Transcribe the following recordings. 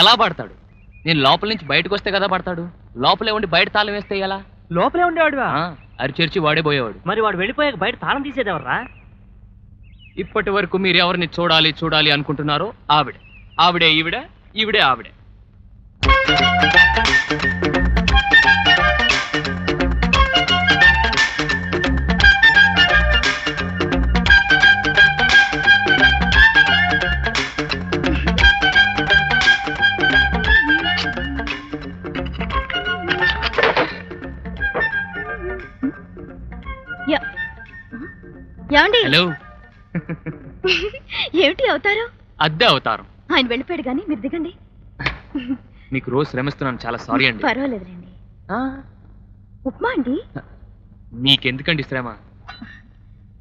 ఎలా పడతాడు? నేను లోపల నుంచి బయటకు వస్తే కదా పడతాడు? లోపలే ఉండి బయట తాళం వేస్తే ఎలా? లోపలే ఉండేవాడువా? ఆ, అరిచేర్చి వాడే పోయేవాడు. మరి వాడు వెళ్ళిపోయాక బయట తాళం తీసేదేవర్రా? ఇప్పటి వరకు మీరు ఎవరిని చూడాలి చూడాలి అనుకుంటున్నారో ఆవిడ. ఆవిడే ఈవిడ ఈవిడే ఆవిడే. ఏమండి? హలో. ఏమిటి అవుతారు? అద్దె అవతారం. ఆయన వెళ్ళిపోయాడు కానీ మీరు దిగండి. మీకు రోజు శ్రమిస్తున్నాను చాలా సారీ అండి. పర్వాలేదులేండి. ఆ, ఉప్మా అండి? మీకెందుకండి శ్రమ?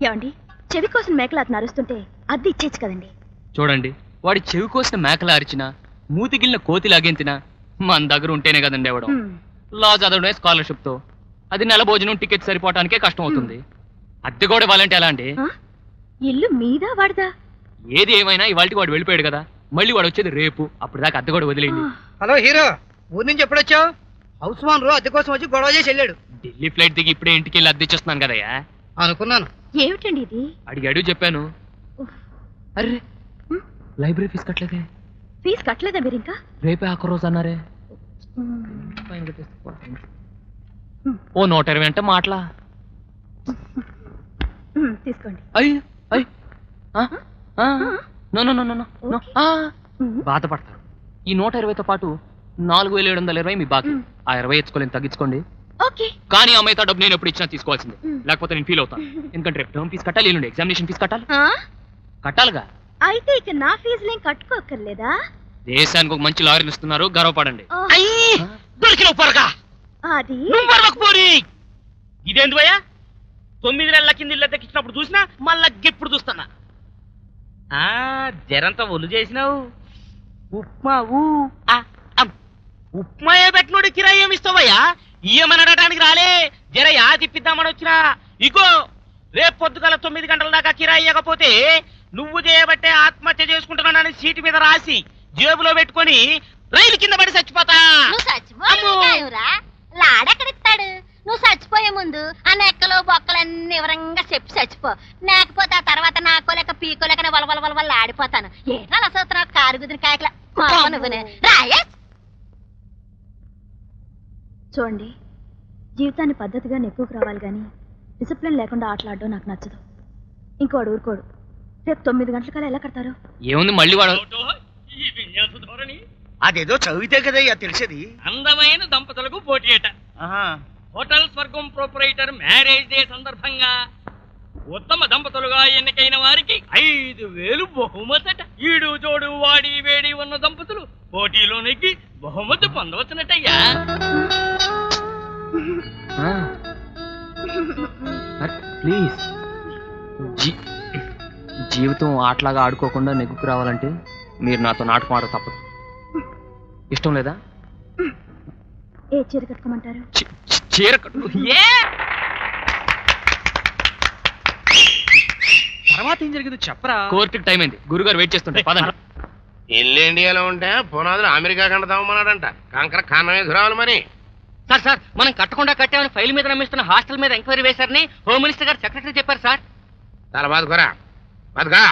ఏమండి? చెవి కోసం మేకలు అతను అరుస్తుంటే అద్దె ఇచ్చేచ్చు కదండి. చూడండి వాడి చెవి కోసిన మేకలా అరిచినా మూతిగిలిన కోతి లాగెంతినా మన దగ్గర ఉంటేనే కదండి హ్మ్. లా చదవడమే స్కాలర్షిప్తో అది నెల భోజనం టికెట్ సరిపోవటానికే కష్టం అవుతుంది అద్దె కూడా ఇవ్వాలంటే ఎలా అండి? ఆ? ఇల్లు మీదా వాడదా? ఏది ఏమైనా ఇవాళకి వాడు వెళ్ళిపోయాడు కదా. మళ్ళీ వాడు వచ్చేది రేపు. అప్పుడు దాకా అద్దె కూడా వదిలేయండి. హలో హీరో ఊరి నుంచి ఎప్పుడు వచ్చావు? హౌస్ ఓనర్ అద్దె కోసం వచ్చి గొడవ చేసి వెళ్ళాడు. ఢిల్లీ ఫ్లైట్ దిగి ఇప్పుడే ఇంటికి వెళ్ళి అద్దె ఇచ్చేస్తున్నాను కదయ్యా. అనుకున్నాను. ఏమిటండి ఇది? అడిగాడు చెప్పాను. అరే? లైబ్రరీ ఫీజు కట్టలేదే. ఫీజు కట్టలేదా మీరు ఇంకా రేపే ఆఖరి రోజు అన్నారే. ఓ నూట ఇరవై అంటే మాటలా? తీసుకోండి. అయ్యి అయ్యి. No no no no no okay. హ్మ్. బాధపడతారు. ఈ నూట ఇరవైతో పాటు నాలుగు వేల ఏడు వందల ఇరవై మీ బాకీ. ఆ ఇరవై ఎత్తుకోలేని తగ్గించుకోండి. ఓకే. కానీ ఆ మిగతా డబ్బు నేను ఎప్పుడు ఇచ్చినా తీసుకోవాల్సిందే. లేకపోతే నేను ఫీల్ అవుతాను. ఎందుకంటే రేపు టర్మ్ ఫీజు కట్టాలి ఎల్లుండి ఎగ్జామినేషన్ ఫీజు కట్టాలి? కట్టాలిగా? అయితే ఇక నా ఫీజులేం కట్టుకోక్కర్లేదా? దేశానికి ఒక మంచి లాయర్ని ఇస్తున్నారు. గర్వపడండి. దొరికిన అది? పోరి ఇదేంది భయ్యా? తొమ్మిది నెలల కింద ఇల్లు దక్కించినప్పుడు చూసినా మళ్ళా ఇప్పుడు చూస్తున్నా. ఆ జరంతా ఒళ్ళు చేసినావు. ఉప్మా ఊ. ఉప్మా ఏ పెట్టినోడు కిరాయి ఏమి ఇస్తావయ్యా ఇయ్యమనడానికి రాలే. జర యా తిప్పిద్దామని వచ్చినా. ఇగో రేపు పొద్దుగల తొమ్మిది గంటల దాకా కిరాయి ఇవ్వకపోతే నువ్వు చేయబట్టే ఆత్మహత్య చేసుకుంటున్నానని సీటు మీద రాసి జేబులో పెట్టుకొని రైలు కింద పడి చచ్చిపోతా. లాడెక్కడిస్తాడు? నువ్వు చచ్చిపోయే ముందు ఆ నెక్కలు బొక్కలన్నీ వివరంగా చెప్పి చచ్చిపో. లేకపోతే ఆ తర్వాత నాకో లేక పీకో లేక వల వల వల వల్ల ఆడిపోతాను. ఏట్లా అసలు కారు గుదిరి కాయకల నువ్వునే. చూడండి జీవితాన్ని పద్ధతిగా నెక్కుకు రావాలి కానీ డిసిప్లిన్ లేకుండా ఆటలాడడం నాకు నచ్చదు. ఇంకోడు ఊరుకోడు. రేపు తొమ్మిది గంటలకల్లా ఎలా కడతారు? ఏముంది మళ్ళీ వాడు ఈ విన్యాస ధోరణి అదేదో చదివితే కదయ్యా తెలిసేది. అందమైన దంపతులకు పోటీ అట. హోటల్ స్వర్గం ప్రొపరేటర్ మ్యారేజ్ డే సందర్భంగా ఉత్తమ దంపతులుగా ఎన్నికైన వారికి ఐదు వేలు బహుమతట ఈడు జోడు వాడి వేడి ఉన్న దంపతులు పోటీలో నెగ్గి బహుమతి పొందవచ్చునటయ్యా. ప్లీజ్. జీవితం ఆటలాగా ఆడుకోకుండా నెగ్గుకు రావాలంటే మీరు నాతో నాటకం ఆడ తప్పదు. ఇష్టం లేదా? ఏ చీర కట్టుకోమంటారు? చీర కట్టు. ఏ! తర్వాత ఏం జరిగిందో చెప్పరా. కోర్టుకి టైం అయింది. గురుగారు వెయిట్ చేస్తుంటే పదండి. ఇల్లు ఇండియాలో ఉంటే పునాదులు అమెరికా కంట తవ్వమన్నాడంట కంకర ఖానమే రావాలి మరి. సార్ సార్ మనం కట్టకుండా కట్టామని ఫైల్ మీద నమ్మిస్తున్న హాస్టల్ మీద ఎంక్వైరీ వేశారని హోమ్ మినిస్టర్ గారు సెక్రటరీ చెప్పారు సార్. చాలా బాధకురా బతుకా.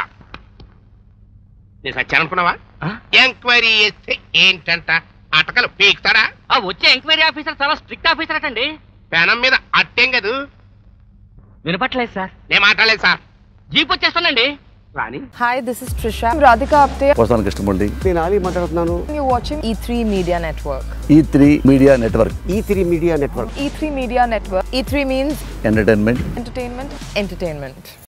నీ సత్యానుకున్నావా ఆ? ఎంక్వైరీ చేస్తే ఏంటంట? అటకలు పీకుతాడా? ఆ వచ్చే ఎంక్వైరీ ఆఫీసర్ చాలా స్ట్రిక్ట్ ఆఫీసర్ అటండి. పెనం మీద అట్టేం కదూ? వినపట్లేదు సార్. నేను మాట్లాడలేదు సార్. జీప్ వచ్చేస్తానండి this is Trisha. I'm Radhika Apte. వస్తాను కృష్ణమూర్తి నేను ఆలీ మాట్లాడుతున్నాను. You're watching E3 Media Network. E three media network E three media network E3 Media Network. E3 means entertainment entertainment, entertainment.